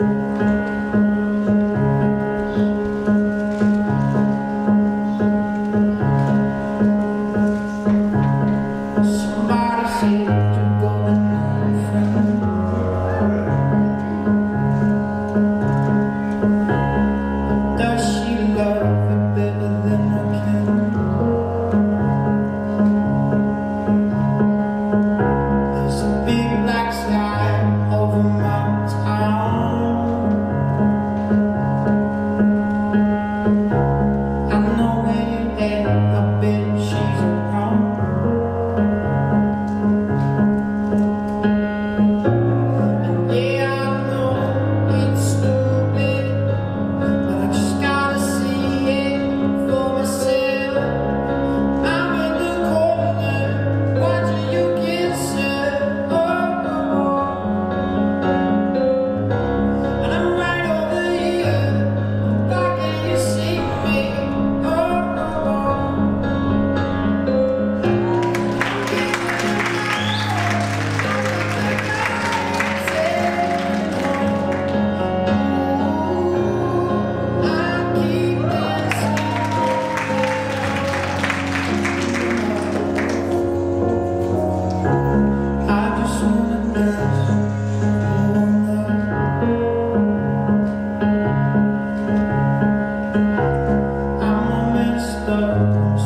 Somebody say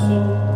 Iva